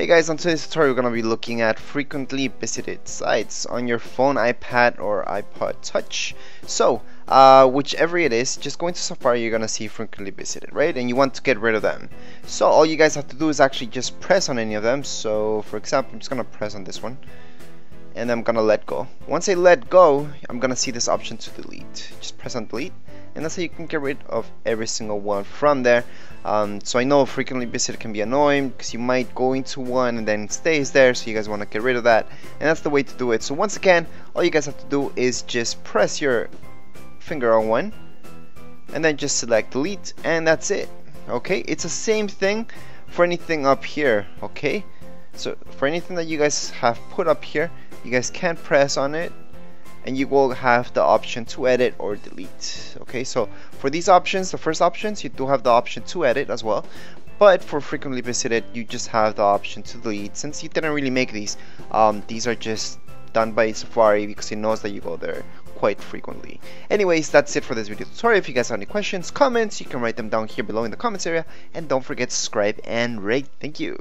Hey guys, on today's tutorial we're going to be looking at frequently visited sites on your phone, iPad or iPod Touch. So, uh, whichever it is, just go into Safari you're going to see frequently visited, right? And you want to get rid of them. So all you guys have to do is actually just press on any of them. So for example, I'm just going to press on this one and I'm going to let go. Once I let go, I'm going to see this option to delete. Just press on delete and that's how you can get rid of every single one from there. Um, so I know frequently visited can be annoying because you might go into one and then it stays there so you guys want to get rid of that and that's the way to do it. So once again all you guys have to do is just press your finger on one and then just select delete and that's it. Okay it's the same thing for anything up here okay? So for anything that you guys have put up here you guys can press on it and you will have the option to edit or delete okay so for these options the first options you do have the option to edit as well but for frequently visited you just have the option to delete since you didn't really make these um, these are just done by Safari because it knows that you go there quite frequently. Anyways, that's it for this video tutorial. If you guys have any questions, comments, you can write them down here below in the comments area. And don't forget to subscribe and rate. Thank you.